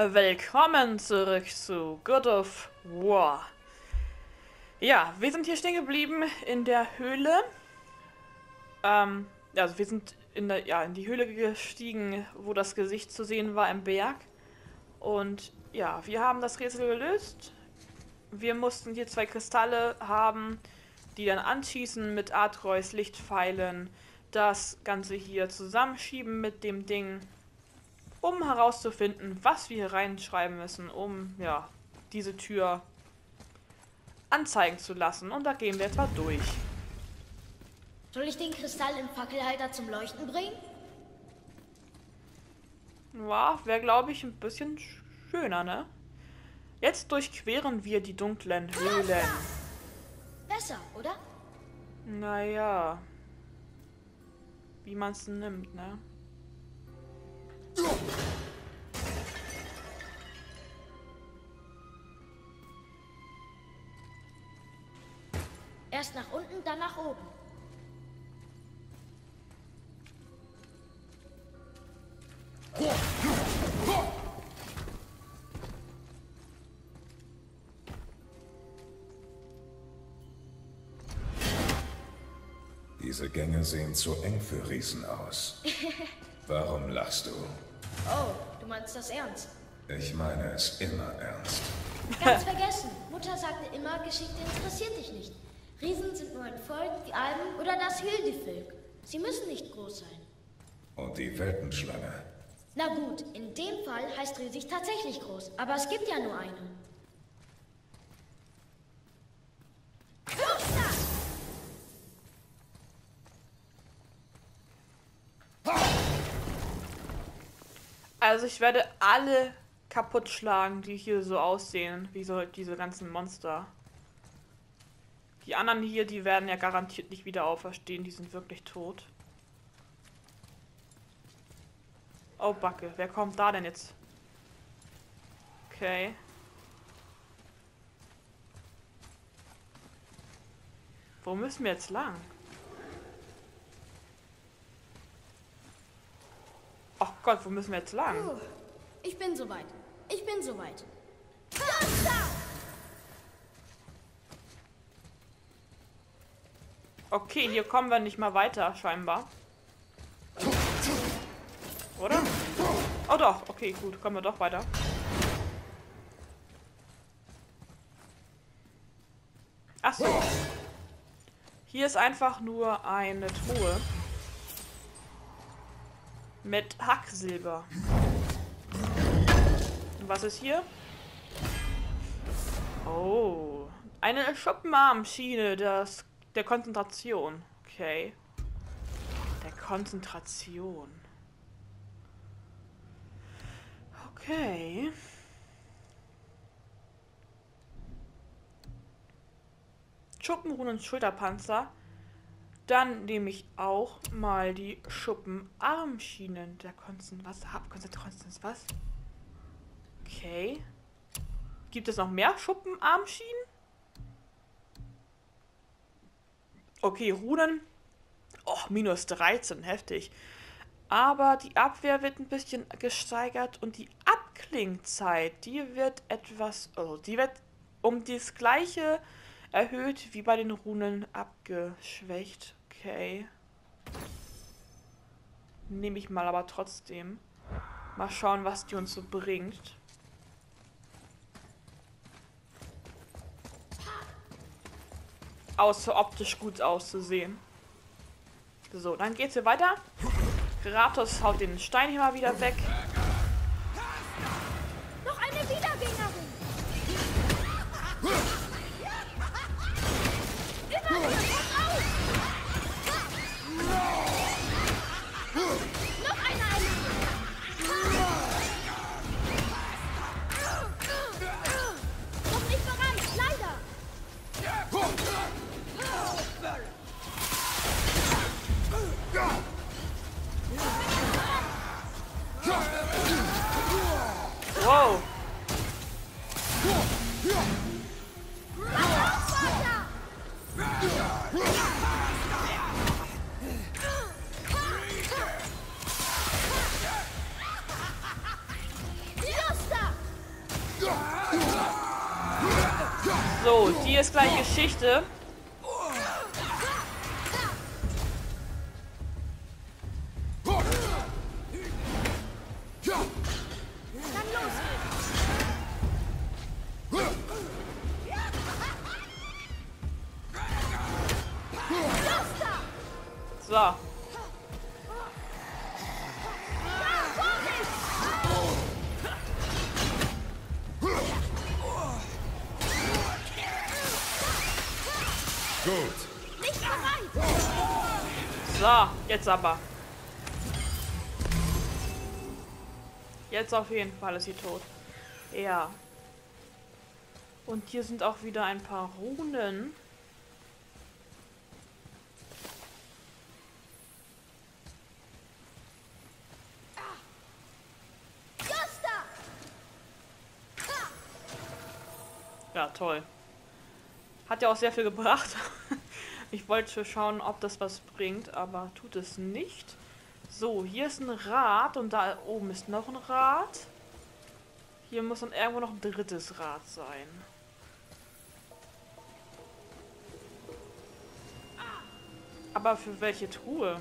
Willkommen zurück zu God of War. Ja, wir sind hier stehen geblieben in der Höhle. Ähm, also wir sind in, der, ja, in die Höhle gestiegen, wo das Gesicht zu sehen war im Berg. Und ja, wir haben das Rätsel gelöst. Wir mussten hier zwei Kristalle haben, die dann anschießen mit Atreus Lichtpfeilen. Das Ganze hier zusammenschieben mit dem Ding, um herauszufinden, was wir hier reinschreiben müssen, um ja diese Tür anzeigen zu lassen. Und da gehen wir mal durch. Soll ich den Kristall im Fackelhalter zum Leuchten bringen? Ja, wäre, glaube ich, ein bisschen schöner, ne? Jetzt durchqueren wir die dunklen Höhlen. Besser, oder? Naja. Wie man es nimmt, ne? Erst nach unten, dann nach oben. Diese Gänge sehen zu eng für Riesen aus. Warum lachst du? Oh, du meinst das ernst? Ich meine es immer ernst. Ganz vergessen. Mutter sagte immer, Geschichte interessiert dich nicht. Riesen sind nur ein Volk wie Alben oder das Hildefilk. Sie müssen nicht groß sein. Und die Weltenschlange. Na gut, in dem Fall heißt riesig tatsächlich groß. Aber es gibt ja nur eine. Also ich werde alle kaputt schlagen, die hier so aussehen, wie so diese ganzen Monster. Die anderen hier, die werden ja garantiert nicht wieder auferstehen, die sind wirklich tot. Oh, Backe, wer kommt da denn jetzt? Okay. Wo müssen wir jetzt lang? Ach Gott, wo müssen wir jetzt lang? Puh, ich bin soweit. Ich bin soweit. Okay, hier kommen wir nicht mal weiter, scheinbar. Oder? Oh doch, okay, gut, kommen wir doch weiter. Achso. Hier ist einfach nur eine Truhe. Mit Hacksilber. Und was ist hier? Oh. Eine Schuppenarmschiene des, der Konzentration. Okay. Der Konzentration. Okay. Schuppenruhen und Schulterpanzer. Dann nehme ich auch mal die Schuppenarmschienen der Konstanz. Was? Konstanz, was? Okay. Gibt es noch mehr Schuppenarmschienen? Okay, Runen. Oh, minus 13, heftig. Aber die Abwehr wird ein bisschen gesteigert und die Abklingzeit, die wird etwas, also die wird um das gleiche erhöht wie bei den Runen abgeschwächt. Okay. Nehme ich mal aber trotzdem. Mal schauen, was die uns so bringt. Außer optisch gut auszusehen. So, dann geht's hier weiter. Kratos haut den Stein hier mal wieder weg. So, die ist gleich Geschichte. Aber. Jetzt auf jeden Fall ist sie tot. Ja. Und hier sind auch wieder ein paar Runen. Ja, toll. Hat ja auch sehr viel gebracht. Ich wollte schauen, ob das was bringt, aber tut es nicht. So, hier ist ein Rad und da oben ist noch ein Rad. Hier muss dann irgendwo noch ein drittes Rad sein. Aber für welche Truhe?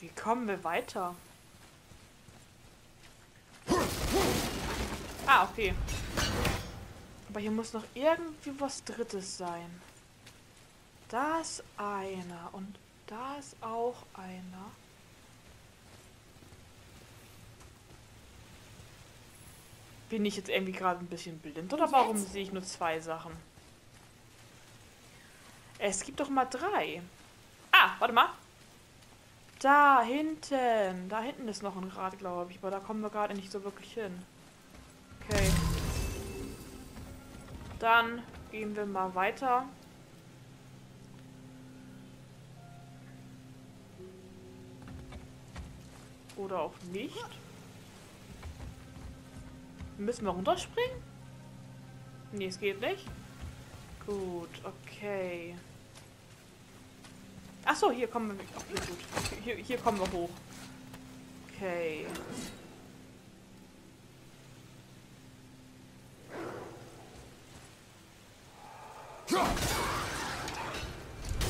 Wie kommen wir weiter? Ah, okay. Aber hier muss noch irgendwie was Drittes sein. Da ist einer und da ist auch einer. Bin ich jetzt irgendwie gerade ein bisschen blind oder warum sehe ich nur zwei Sachen? Es gibt doch mal drei. Ah, warte mal. Da hinten. Da hinten ist noch ein Rad, glaube ich. Aber da kommen wir gerade nicht so wirklich hin. Okay. Dann gehen wir mal weiter. Oder auch nicht. Müssen wir runterspringen? Nee, es geht nicht. Gut, okay. Ach so, hier kommen wir. Hier, gut. Hier, hier kommen wir hoch. Okay.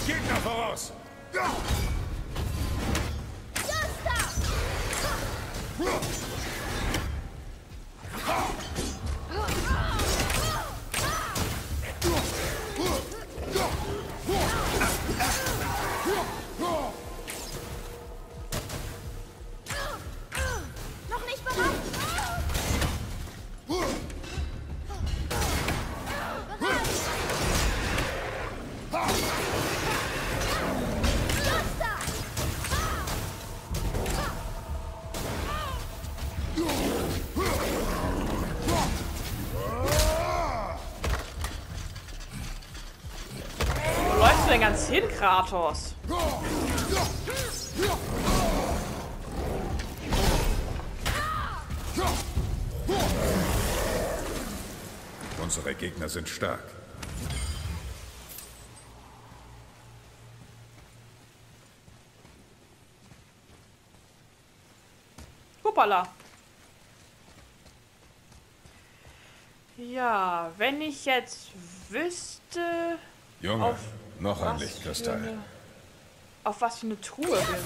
Gegner voraus! Noch Kratos? Unsere Gegner sind stark. Hoppala. Ja, wenn ich jetzt wüsste, Junge, noch ein Lichtkristall. eine, auf was für eine Truhe wir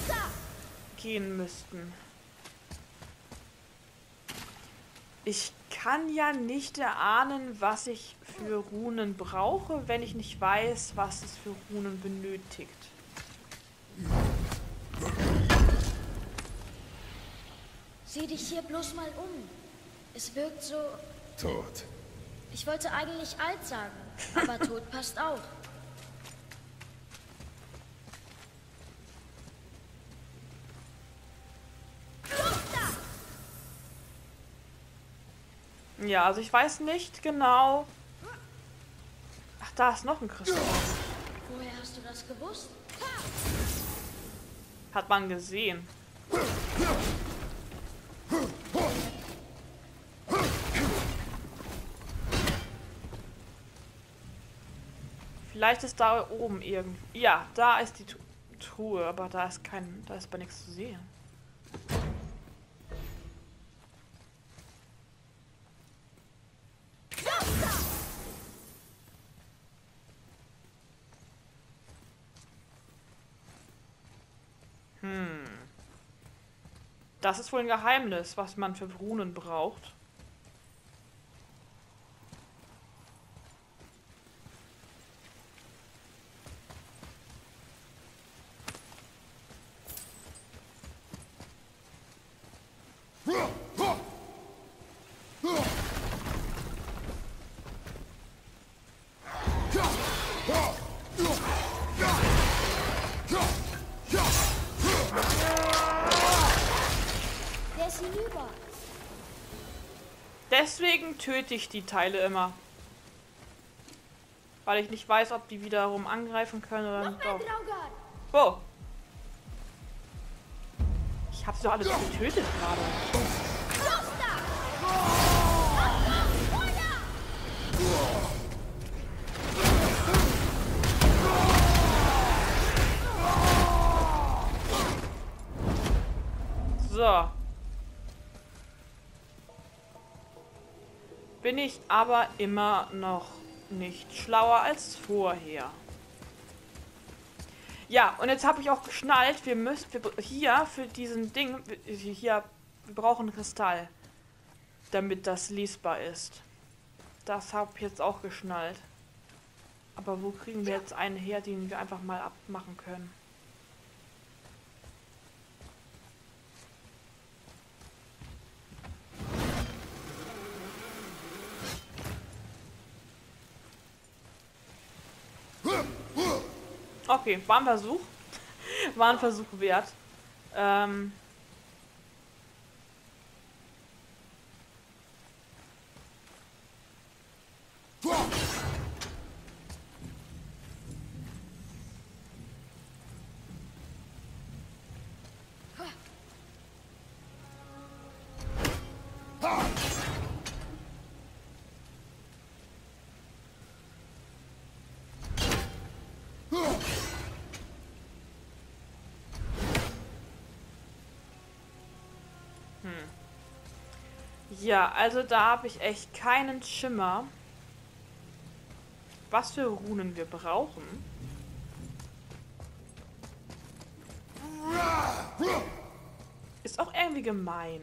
gehen müssten. Ich kann ja nicht erahnen, was ich für Runen brauche, wenn ich nicht weiß, was es für Runen benötigt. Sieh dich hier bloß mal um. Es wirkt so. Tot. Ich wollte eigentlich alt sagen, aber tot passt auch. Ja, also ich weiß nicht genau. Ach, da ist noch ein Kristall. Woher hast du das gewusst? Hat man gesehen. Vielleicht ist da oben irgend. Ja, da ist die Truhe, aber da ist kein. Da ist bei nichts zu sehen. Das ist wohl ein Geheimnis, was man für Runen braucht. Ich die Teile immer. Weil ich nicht weiß, ob die wiederum angreifen können oder nicht. Oh. Ich habe sie doch alle so getötet gerade. So. Bin ich aber immer noch nicht schlauer als vorher. Ja, und jetzt habe ich auch geschnallt, wir müssen wir, hier für diesen Ding, hier, wir brauchen Kristall, damit das lesbar ist. Das habe ich jetzt auch geschnallt. Aber wo kriegen wir jetzt einen her, den wir einfach mal abmachen können? Okay, war ein Versuch. War ein Versuch wert. Ähm, Ja, also da habe ich echt keinen Schimmer, was für Runen wir brauchen. Ist auch irgendwie gemein.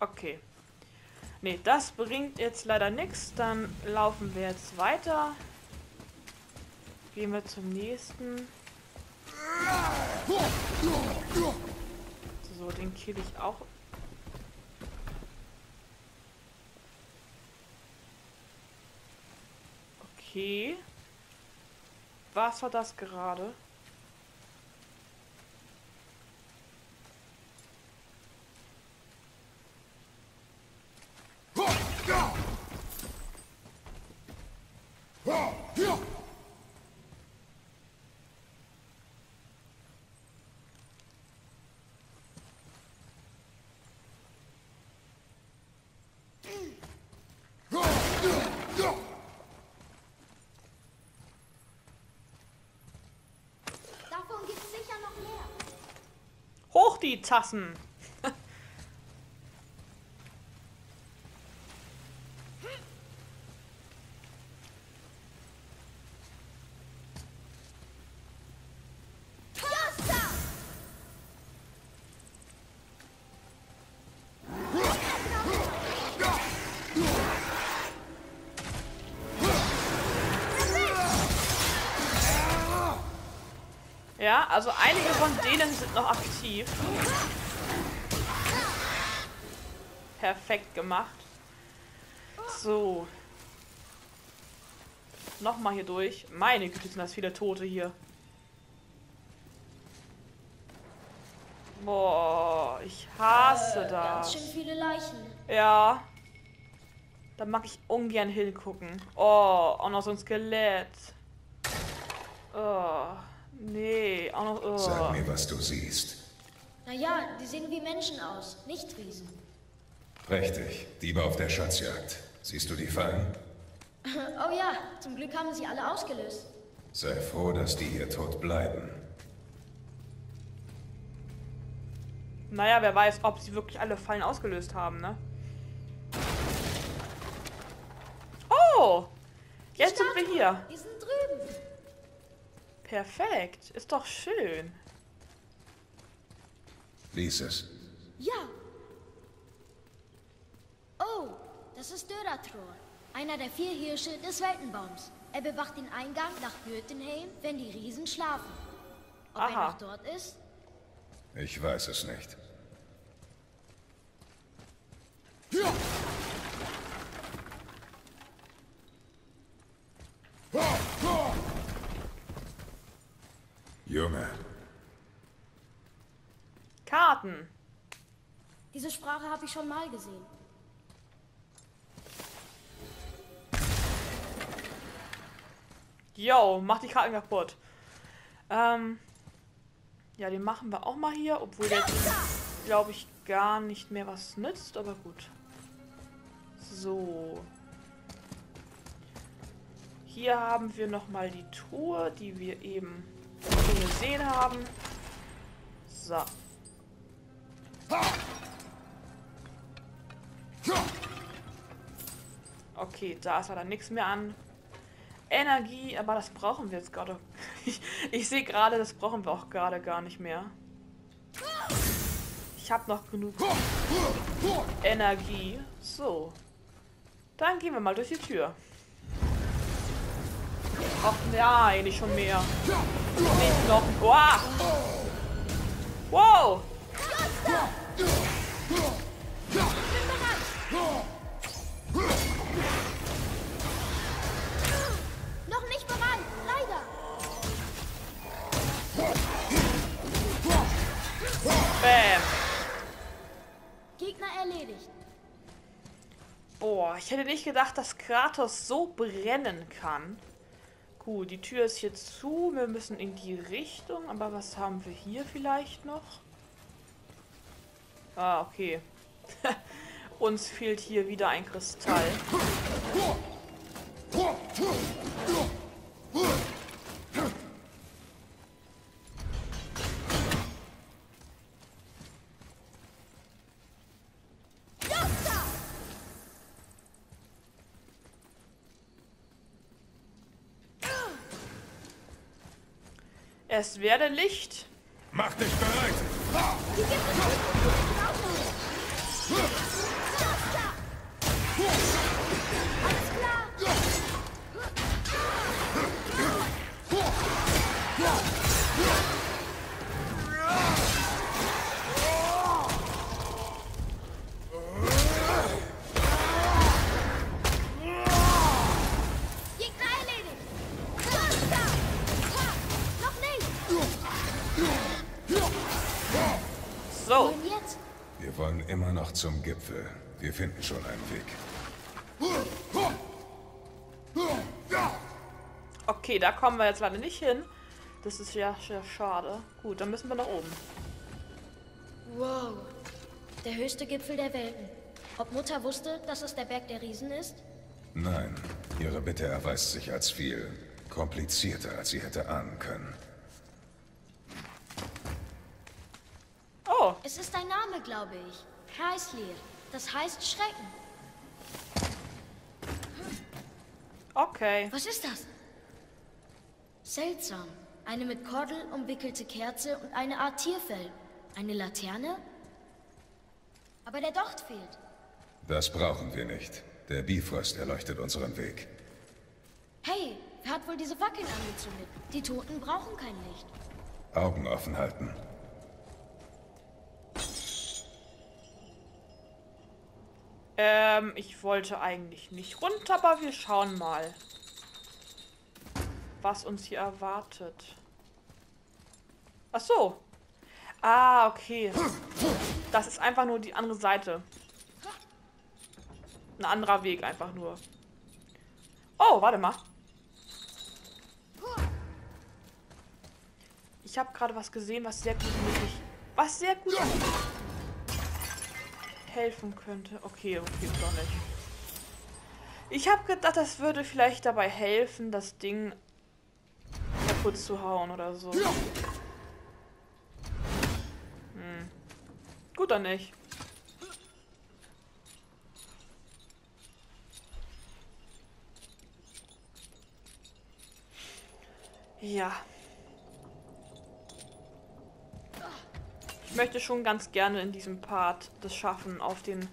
Okay. Ne, das bringt jetzt leider nichts. Dann laufen wir jetzt weiter. Gehen wir zum nächsten. So, den kill ich auch. Okay. Was war das gerade? Hoch die Tassen! Ja, also einige denen sind noch aktiv. Perfekt gemacht. So. Nochmal hier durch. Meine Güte, sind das viele Tote hier. Boah, ich hasse äh, das. Ganz schön viele Leichen. Ja. Da mag ich ungern hingucken. Oh, auch noch so ein Skelett. Oh. Nee, auch noch. Oh. Sag mir, was du siehst. Naja, die sehen wie Menschen aus, nicht Riesen. Richtig, Diebe auf der Schatzjagd. Siehst du die Fallen? Oh ja, zum Glück haben sie alle ausgelöst. Sei froh, dass die hier tot bleiben. Naja, wer weiß, ob sie wirklich alle Fallen ausgelöst haben, ne? Oh! Jetzt sind wir hier. Die sind drüben. Perfekt. Ist doch schön. Lies es. Ja. Oh, das ist Döratror, einer der vier Hirsche des Weltenbaums. Er bewacht den Eingang nach Jotunheim, wenn die Riesen schlafen. Ob er Aha. noch dort ist? Ich weiß es nicht. Junge, Karten. Diese Sprache habe ich schon mal gesehen. Yo, mach die Karten kaputt. Ähm. Ja, den machen wir auch mal hier, obwohl der, glaube ich, gar nicht mehr was nützt, aber gut. So. Hier haben wir nochmal die Truhe, die wir eben schon gesehen haben. So. Okay, da ist leider nichts mehr an Energie, aber das brauchen wir jetzt gerade. Ich, ich sehe gerade, das brauchen wir auch gerade gar nicht mehr. Ich habe noch genug Energie. So. Dann gehen wir mal durch die Tür. Ach nein, nicht schon mehr. Nicht noch. Wow. Wow. Noch nicht bereit, leider. Bam. Gegner erledigt. Boah, ich hätte nicht gedacht, dass Kratos so brennen kann. Gut, die Tür ist hier zu. Wir müssen in die Richtung. Aber was haben wir hier vielleicht noch? Ah, okay. Uns fehlt hier wieder ein Kristall. Es werde Licht. mach dich bereit! Die gibt es zum Gipfel. Wir finden schon einen Weg. okay, da kommen wir jetzt leider nicht hin. Das ist ja sehr schade. Gut, dann müssen wir nach oben. Wow. Der höchste Gipfel der Welten. Ob Mutter wusste, dass es der Berg der Riesen ist? Nein, Ihre Bitte erweist sich als viel komplizierter, als sie hätte ahnen können. Oh, Es ist ein Name, glaube ich. Kreislir. Das heißt Schrecken. okay. Was ist das? Seltsam. Eine mit Kordel umwickelte Kerze und eine Art Tierfell. Eine Laterne? Aber der Docht fehlt. Das brauchen wir nicht. Der Bifrost erleuchtet unseren Weg. Hey, wer hat wohl diese Fackeln angezündet? Die Toten brauchen kein Licht. Augen offen halten. Ähm, ich wollte eigentlich nicht runter, aber wir schauen mal, was uns hier erwartet. Ach so. Ah, okay. Das ist einfach nur die andere Seite. Ein anderer Weg einfach nur. Oh, warte mal. Ich habe gerade was gesehen, was sehr gut möglich, was sehr gut helfen könnte. Okay, okay, doch nicht. Ich habe gedacht, das würde vielleicht dabei helfen, das Ding kaputt zu hauen oder so. Hm. Gut dann nicht. Ja. Möchte schon ganz gerne in diesem Part das schaffen, auf den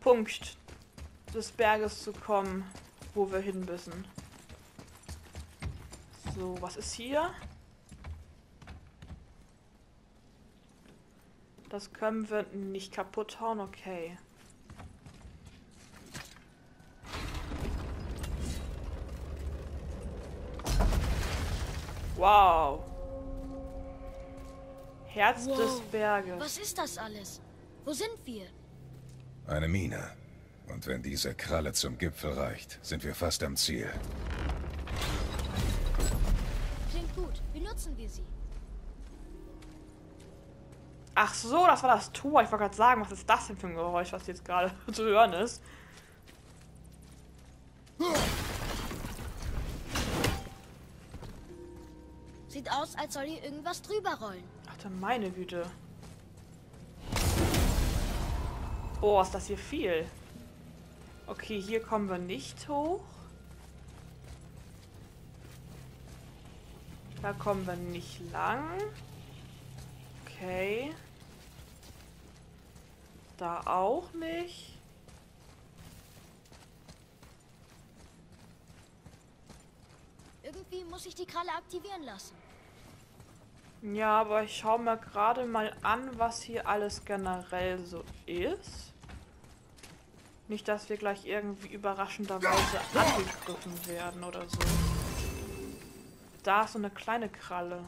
Punkt des Berges zu kommen, wo wir hin müssen. So, was ist hier? Das können wir nicht kaputt hauen, okay. Wow. Herz wow. des Berges. Was ist das alles? Wo sind wir? Eine Mine. Und wenn diese Kralle zum Gipfel reicht, sind wir fast am Ziel. Klingt gut. Benutzen wir sie. Ach so, das war das Tor. Ich wollte gerade sagen, was ist das denn für ein Geräusch, was jetzt gerade zu hören ist. Sieht aus, als soll hier irgendwas drüber rollen. Ach meine Güte. Boah, ist das hier viel. Okay, hier kommen wir nicht hoch. Da kommen wir nicht lang. Okay. Da auch nicht. Irgendwie muss ich die Kralle aktivieren lassen. Ja, aber ich schaue mir gerade mal an, was hier alles generell so ist. Nicht, dass wir gleich irgendwie überraschenderweise angegriffen werden oder so. Da ist so eine kleine Kralle.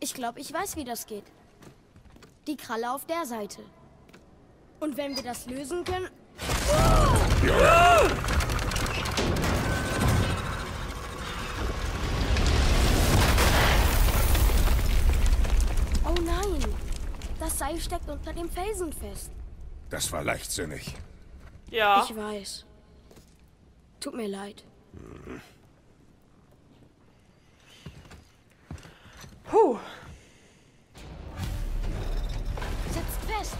Ich glaube, ich weiß, wie das geht. Die Kralle auf der Seite. Und wenn wir das lösen können... Oh Seil steckt unter dem Felsen fest. Das war leichtsinnig. Ja. Ich weiß. Tut mir leid. Puh. Sitzt fest.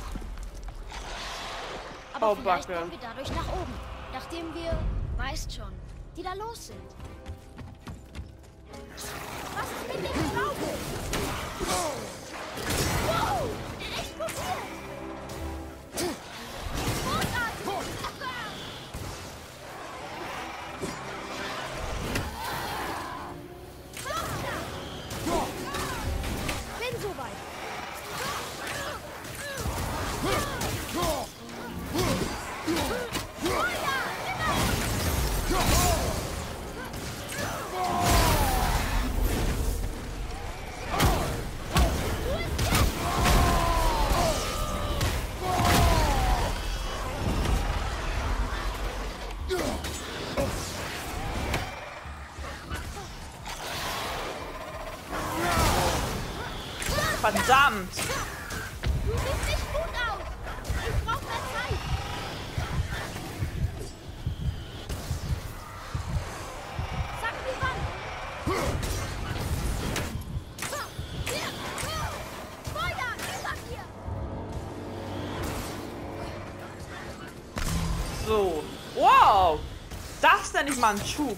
Aber oh, vielleicht Backe. kommen wir dadurch nach oben. Nachdem wir, weißt schon, die da los sind. Was ist mit dem Schlaufe? Wow! Mal einen Schub.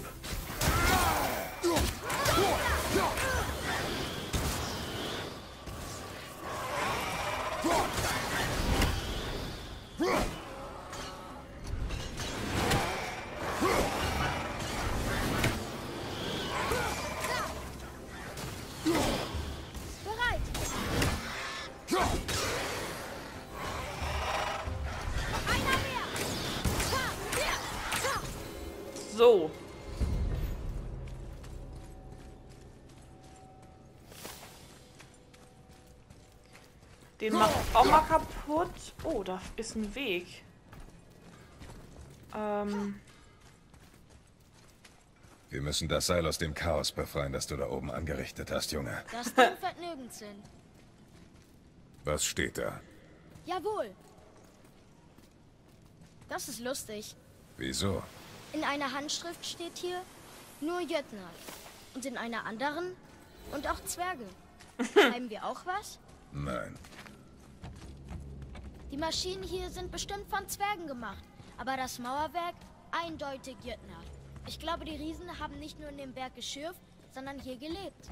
Den macht auch mal kaputt. Oh, da ist ein Weg. Ähm, Wir müssen das Seil aus dem Chaos befreien, das du da oben angerichtet hast, Junge. Das Ding fährt nirgends hin. Was steht da? Jawohl. Das ist lustig. Wieso? In einer Handschrift steht hier nur Jötnar. Und in einer anderen und auch Zwerge. Schreiben wir auch was? Nein. Die Maschinen hier sind bestimmt von Zwergen gemacht. Aber das Mauerwerk eindeutig Jötnar. Ich glaube, die Riesen haben nicht nur in dem Berg geschürft, sondern hier gelebt.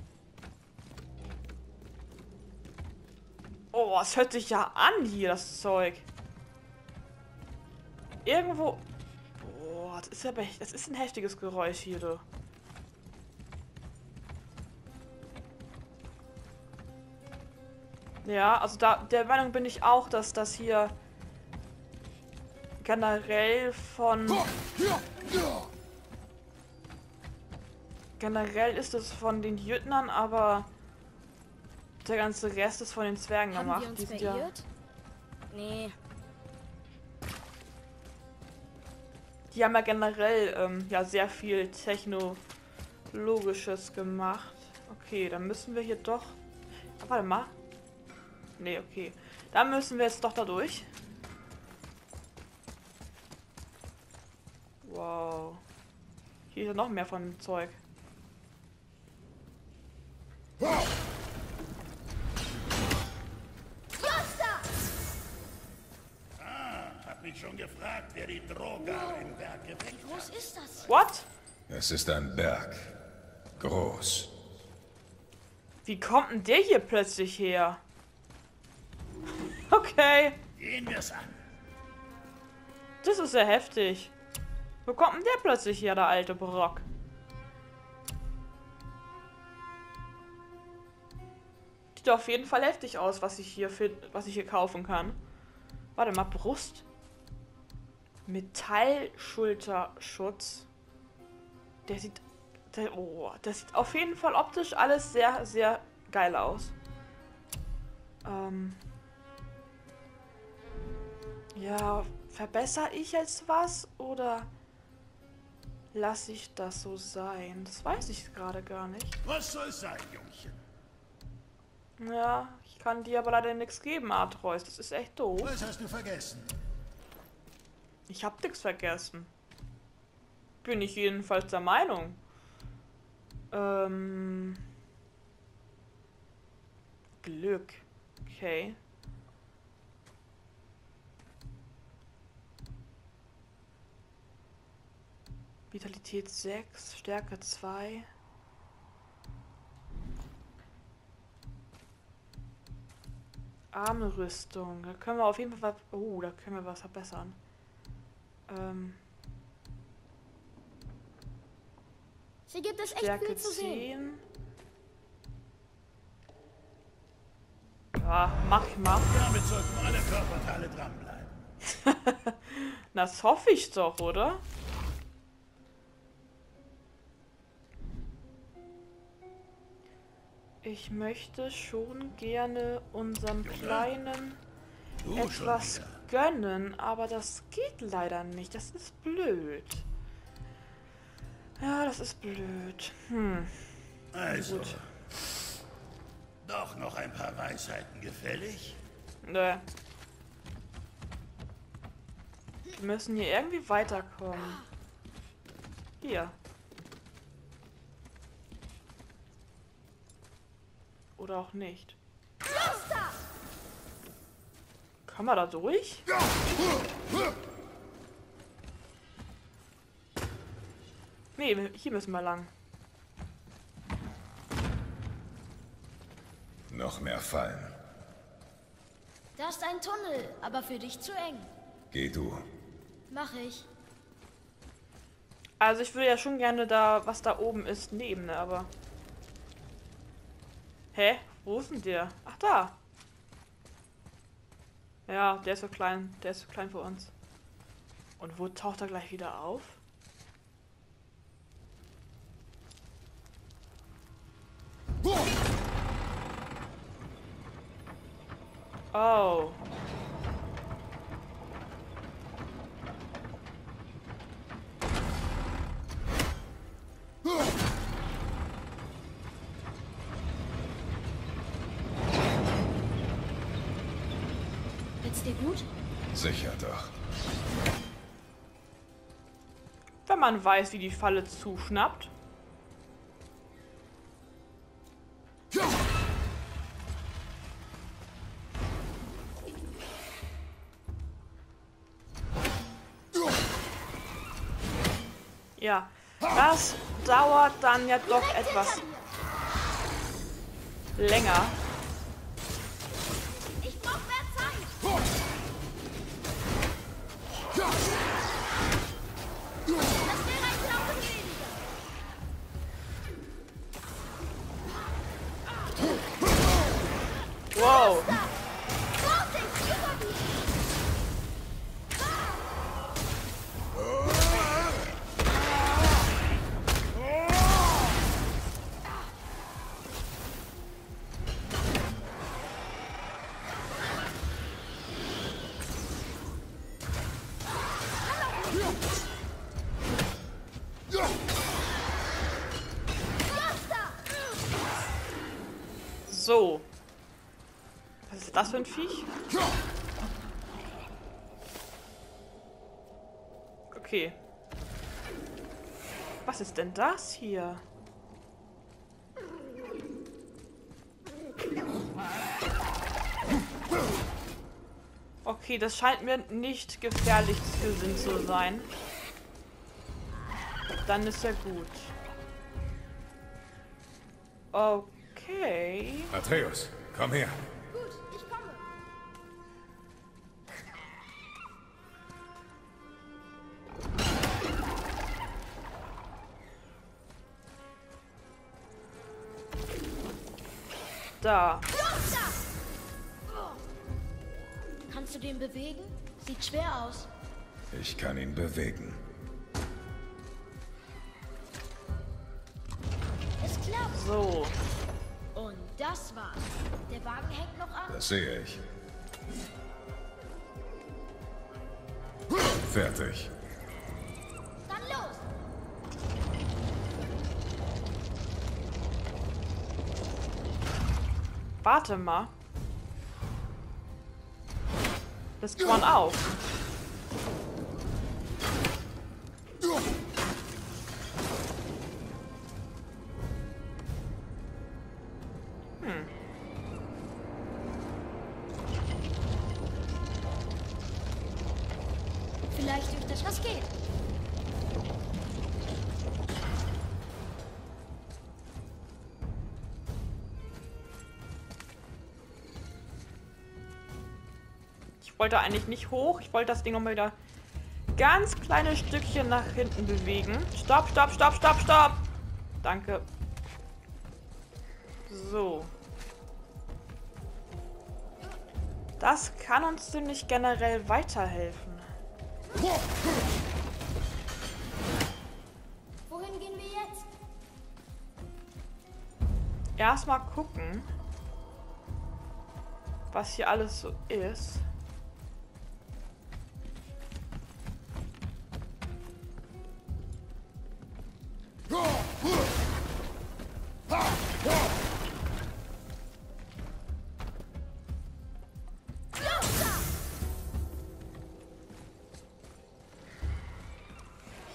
Oh, es hört sich ja an hier, das Zeug. Irgendwo... Boah, das ist aber... Das ist ein heftiges Geräusch hier, du. Ja, also da, der Meinung bin ich auch, dass das hier generell von... Generell ist es von den Jütnern, aber der ganze Rest ist von den Zwergen Haben gemacht. Die sind ja? Nee. die haben ja generell ähm, ja sehr viel Technologisches gemacht. Okay, dann müssen wir hier doch... Ah, warte mal. Nee, okay. Dann müssen wir jetzt doch da durch. Wow. Hier ist ja noch mehr von dem Zeug. Hab mich schon gefragt, wer die Droger im Berg geweckt Wie groß ist das? What? Es ist ein Berg. Groß. Wie kommt denn der hier plötzlich her? Okay. Gehen wir's an. Das ist sehr heftig. Wo kommt denn der plötzlich her, der alte Brock? Sieht auf jeden Fall heftig aus, was ich hier für, was ich hier kaufen kann. Warte mal, Brust. Metallschulterschutz. Der sieht. Der, oh, das sieht auf jeden Fall optisch alles sehr, sehr geil aus. Ähm. Ja, verbessere ich jetzt was oder lasse ich das so sein? Das weiß ich gerade gar nicht. Was soll sein, Jungchen? Ja, ich kann dir aber leider nichts geben, Atreus. Das ist echt doof. Was hast du vergessen? Ich hab nichts vergessen. Bin ich jedenfalls der Meinung. Ähm. Glück. Okay. Vitalität 6, Stärke 2. Armrüstung. Da können wir auf jeden Fall was. Oh, da können wir was verbessern. Ähm, Hier gibt es echt Stärke viel zu sehen. 10. Ja, mach ich mal. Damit sollten alle Körperteile dranbleiben. Das hoffe ich doch, oder? Ich möchte schon gerne unserem Kleinen etwas gönnen, aber das geht leider nicht. Das ist blöd. Ja, das ist blöd. Hm. Also, Gut. doch noch ein paar Weisheiten gefällig? Nö. Wir müssen hier irgendwie weiterkommen. Hier. Oder auch nicht. Kann man da durch? Nee, hier müssen wir lang. Noch mehr Fallen. Da ist ein Tunnel, aber für dich zu eng. Geh du. Mach ich. Also ich würde ja schon gerne da, was da oben ist, nehmen, ne, aber... Hä? Wo ist denn der? Ach, da. Ja, der ist so klein. Der ist so klein für uns. Und wo taucht er gleich wieder auf? Oh. Man weiß, wie die Falle zuschnappt. Ja, das dauert dann ja doch etwas länger. Ist das für ein Viech? Okay. Was ist denn das hier? Okay, das scheint mir nicht gefährlich gesinnt zu sein. Dann ist ja gut. Okay. Atreus, komm her. Da. Kannst du den bewegen? Sieht schwer aus. Ich kann ihn bewegen. Es klappt. So. Und das war's. Der Wagen hängt noch an. Das sehe ich. Fertig. Dann los! Warte mal. Das Korn auf. Wollte eigentlich nicht hoch. Ich wollte das Ding nochmal wieder ganz kleine Stückchen nach hinten bewegen. Stopp, stopp, stopp, stopp, stopp. Danke. So. Das kann uns ziemlich generell weiterhelfen. Wohin gehen wir jetzt? Erstmal gucken, was hier alles so ist.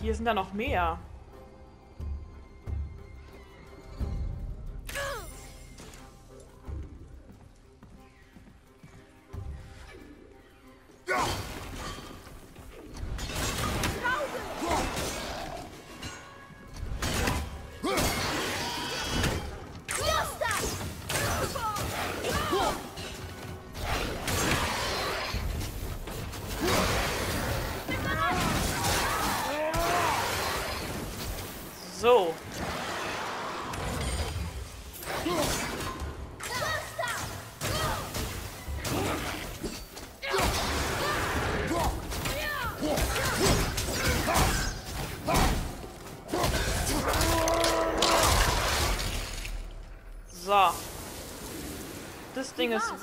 Hier sind ja noch mehr.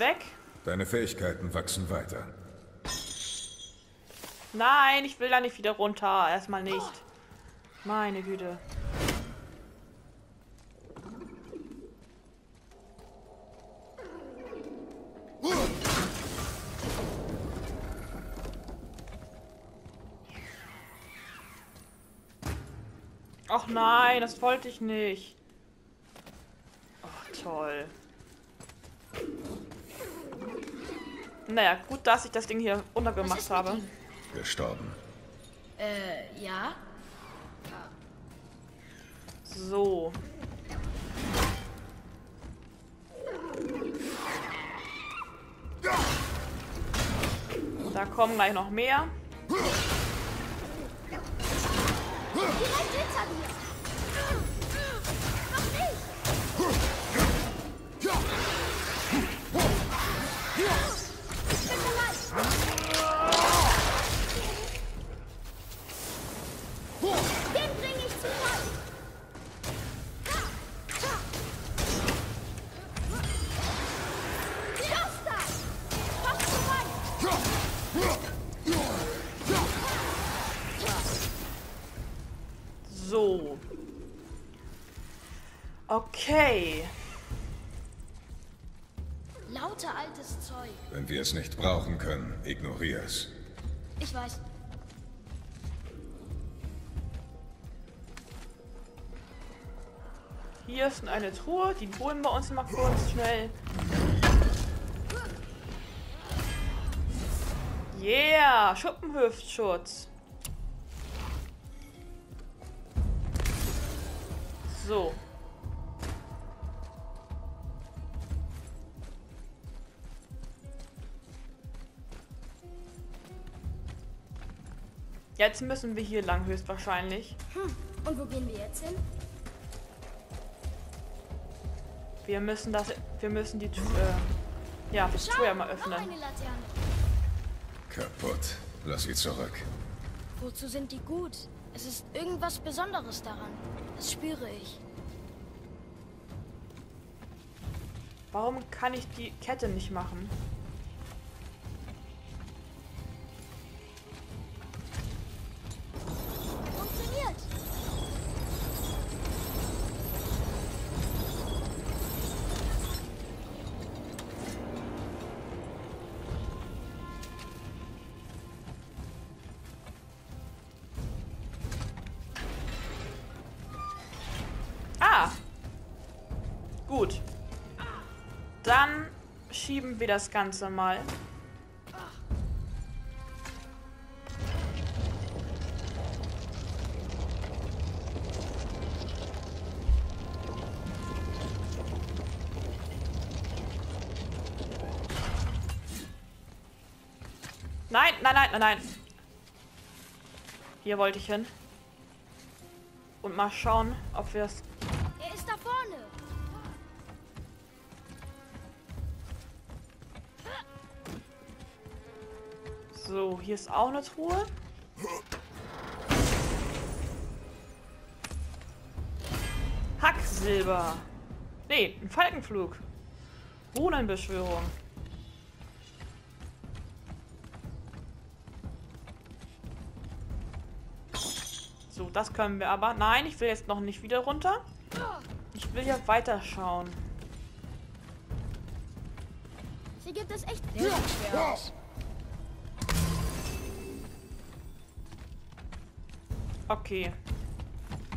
weg. Deine Fähigkeiten wachsen weiter. Nein, ich will da nicht wieder runter. Erstmal nicht. Meine Güte. Ach nein, das wollte ich nicht. Ach toll. Naja, gut, dass ich das Ding hier untergemacht habe. Gestorben. Äh, ja? So. Da kommen gleich noch mehr. Dir! Noch ignorier es. Ich weiß. Hier ist eine Truhe. Die holen wir uns mal kurz schnell. Yeah, Schuppenhüftschutz. So. Jetzt müssen wir hier lang höchstwahrscheinlich. Hm. Und wo gehen wir jetzt hin? Wir müssen das. Wir müssen die Tür. Äh, ja, das Tür ja mal noch öffnen. Kaputt. Lass sie zurück. Wozu sind die gut? Es ist irgendwas Besonderes daran. Das spüre ich. Warum kann ich die Kette nicht machen? Wir das Ganze mal. Nein, nein, nein, nein, nein. Hier wollte ich hin. Und mal schauen, ob wir es hier ist auch eine Truhe. Hacksilber. Nee, ein Falkenflug. Runenbeschwörung. So, das können wir aber. Nein, ich will jetzt noch nicht wieder runter. Ich will ja weiterschauen. Sie gibt es echt sehr Okay.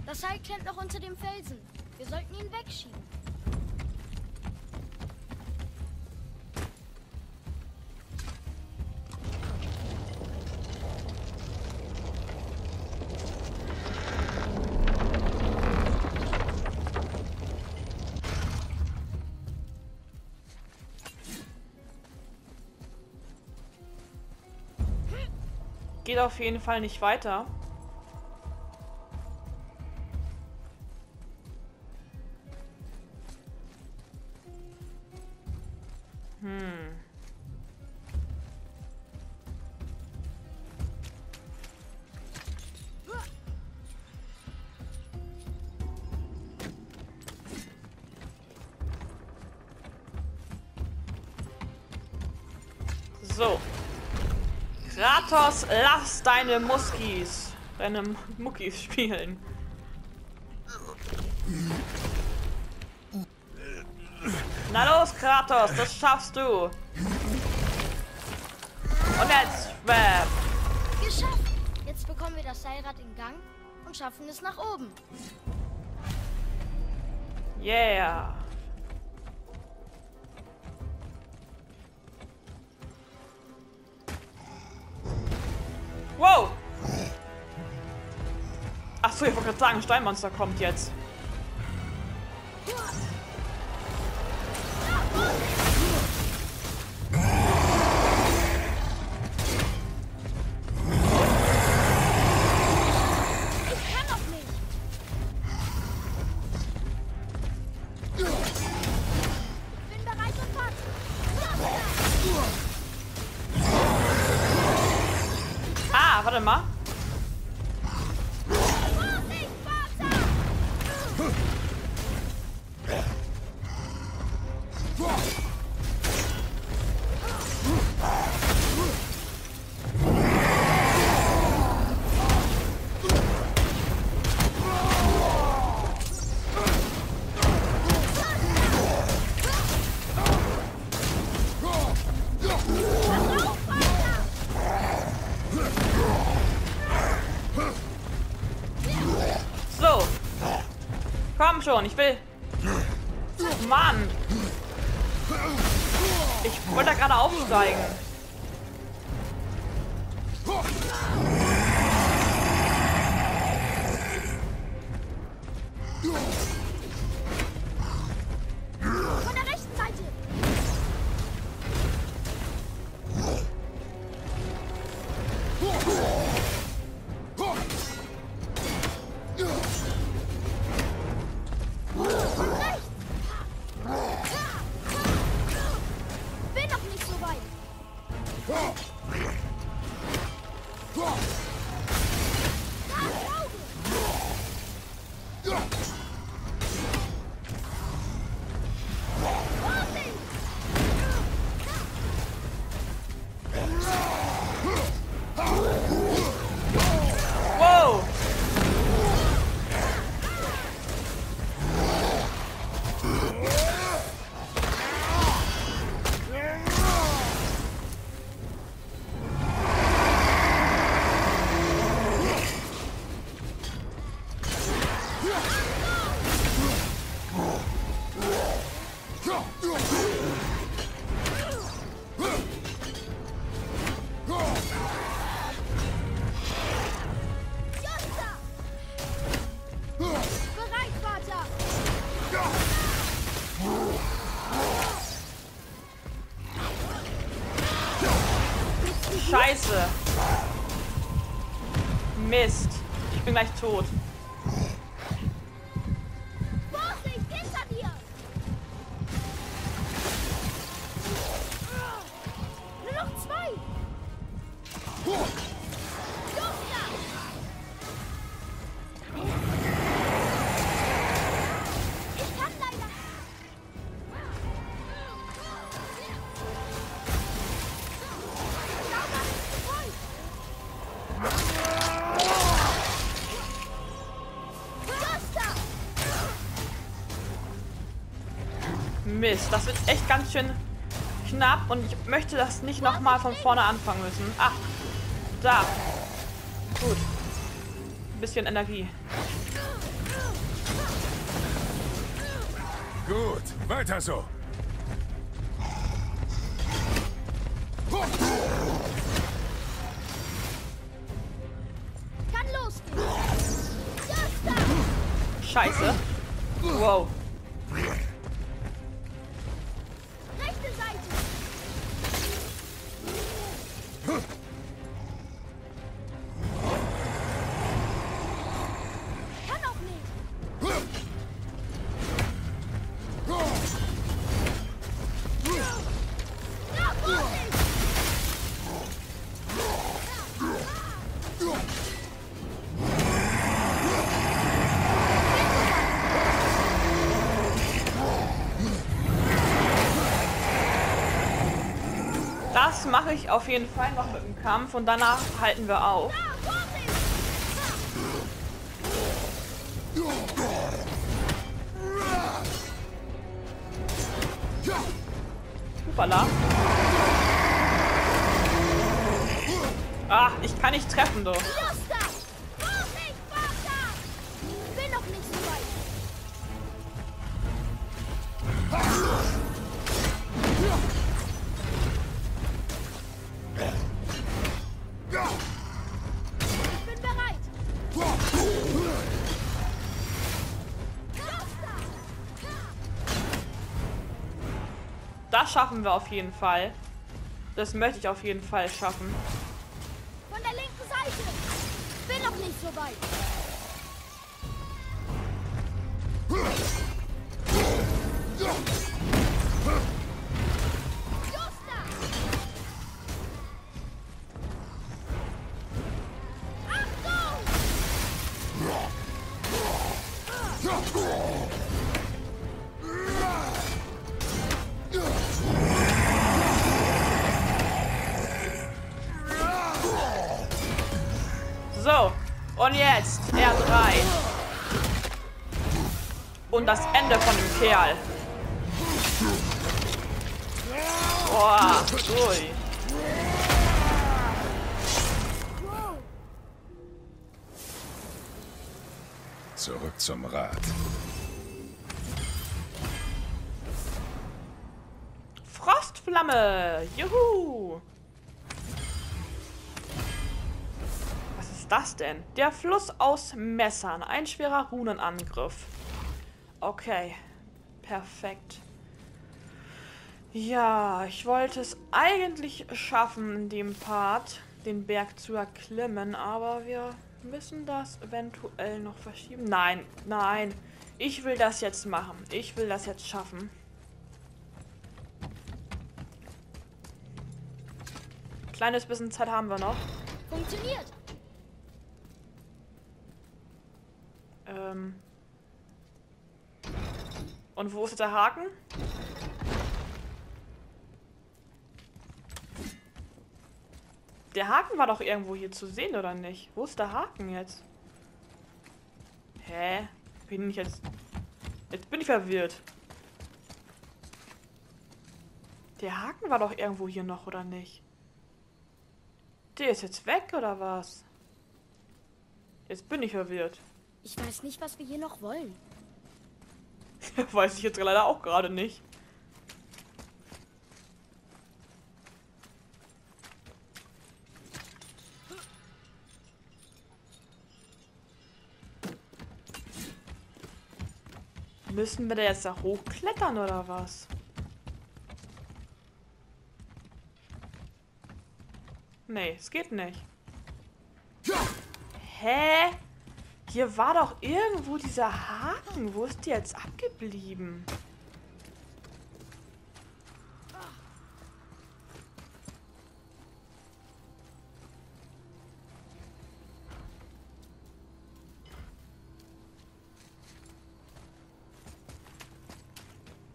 Das Seil klemmt noch unter dem Felsen. Wir sollten ihn wegschieben. Geht auf jeden Fall nicht weiter. Kratos, lass deine Muskis, deine Muckis spielen. Na los, Kratos, das schaffst du. Und jetzt, Schwab. Geschafft! Jetzt bekommen wir das Seilrad in Gang und schaffen es nach oben. Yeah. Wow. Achso, ich wollte gerade sagen, Steinmonster kommt jetzt. Schon, ich will. Mist, das wird echt ganz schön knapp und ich möchte das nicht nochmal von vorne anfangen müssen. Ach, da. Gut. Ein bisschen Energie. Gut, weiter so. Kann losgehen! Scheiße. Wow. Mache ich auf jeden Fall noch mit dem Kampf und danach halten wir auf. Hoppala. Ah, ich kann nicht treffen, du. Das schaffen wir auf jeden Fall. Das möchte ich auf jeden Fall schaffen. Kerl. Boah. Wow. Zurück zum Rat. Frostflamme. Juhu. Was ist das denn? Der Fluss aus Messern. Ein schwerer Runenangriff. Okay. Perfekt. Ja, ich wollte es eigentlich schaffen, in dem Part den Berg zu erklimmen, aber wir müssen das eventuell noch verschieben. Nein, nein. Ich will das jetzt machen. Ich will das jetzt schaffen. Kleines bisschen Zeit haben wir noch. Funktioniert. Ähm. Und wo ist der Haken? Der Haken war doch irgendwo hier zu sehen, oder nicht? Wo ist der Haken jetzt? Hä? Bin ich jetzt... Jetzt bin ich verwirrt. Der Haken war doch irgendwo hier noch, oder nicht? Der ist jetzt weg, oder was? Jetzt bin ich verwirrt. Ich weiß nicht, was wir hier noch wollen. Weiß ich jetzt leider auch gerade nicht. Müssen wir da jetzt da hochklettern oder was? Nee, es geht nicht. Hä? Hier war doch irgendwo dieser Haken. Wo ist der jetzt abgeblieben?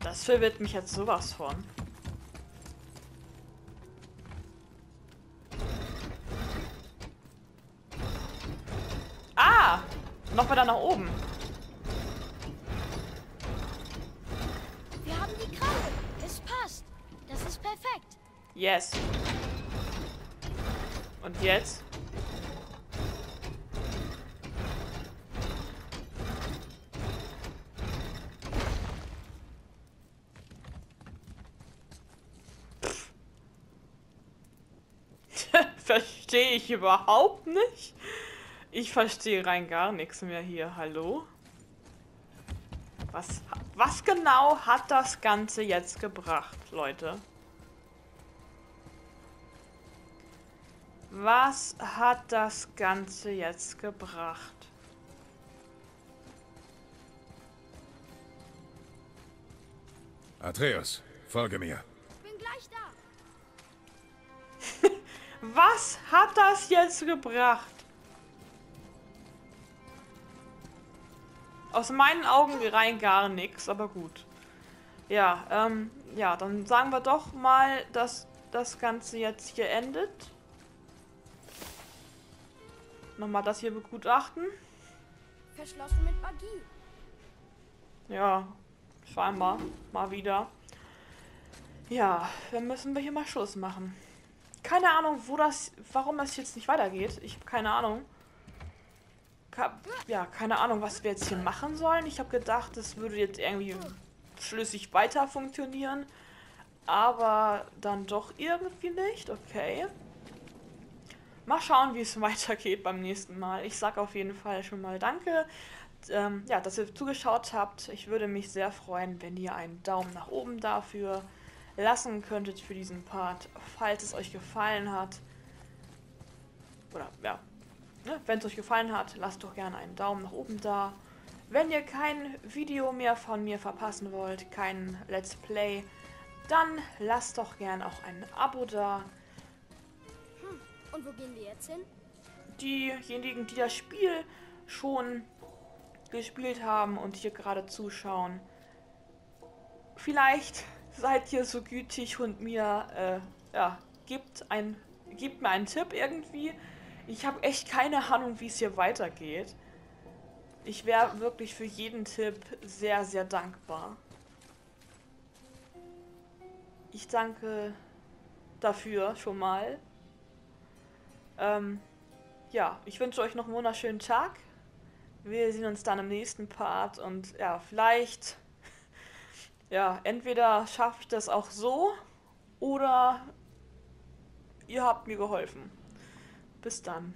Das verwirrt mich jetzt sowas von. Noch weiter nach oben. Wir haben die Krabbe. Es passt. Das ist perfekt. Yes. Und jetzt? Verstehe ich überhaupt nicht. Ich verstehe rein gar nichts mehr hier. Hallo? Was, was genau hat das Ganze jetzt gebracht, Leute? Was hat das Ganze jetzt gebracht? Atreus, folge mir. Bin gleich da. Was hat das jetzt gebracht? Aus meinen Augen rein gar nichts, aber gut. Ja, ähm, ja, dann sagen wir doch mal, dass das Ganze jetzt hier endet. Nochmal das hier begutachten. Verschlossen mit Magie. Ja, scheinbar. Mal wieder. Ja, dann müssen wir hier mal Schluss machen. Keine Ahnung, wo das, warum das jetzt nicht weitergeht. Ich habe keine Ahnung. Ja, keine Ahnung, was wir jetzt hier machen sollen. Ich habe gedacht, das würde jetzt irgendwie schlüssig weiter funktionieren. Aber dann doch irgendwie nicht. Okay. Mal schauen, wie es weitergeht beim nächsten Mal. Ich sage auf jeden Fall schon mal Danke, ähm, ja, dass ihr zugeschaut habt. Ich würde mich sehr freuen, wenn ihr einen Daumen nach oben dafür lassen könntet für diesen Part, falls es euch gefallen hat. Oder ja, ne, wenn es euch gefallen hat, lasst doch gerne einen Daumen nach oben da. Wenn ihr kein Video mehr von mir verpassen wollt, kein Let's Play, dann lasst doch gerne auch ein Abo da. Hm, und wo gehen wir jetzt hin? Diejenigen, die das Spiel schon gespielt haben und hier gerade zuschauen, vielleicht seid ihr so gütig und mir, äh, ja, gibt, ein, gibt mir einen Tipp irgendwie. Ich habe echt keine Ahnung, wie es hier weitergeht. Ich wäre wirklich für jeden Tipp sehr, sehr dankbar. Ich danke dafür schon mal. Ähm, ja, ich wünsche euch noch einen wunderschönen Tag. Wir sehen uns dann im nächsten Part und ja, vielleicht, ja, entweder schaffe ich das auch so oder ihr habt mir geholfen. Bis dann.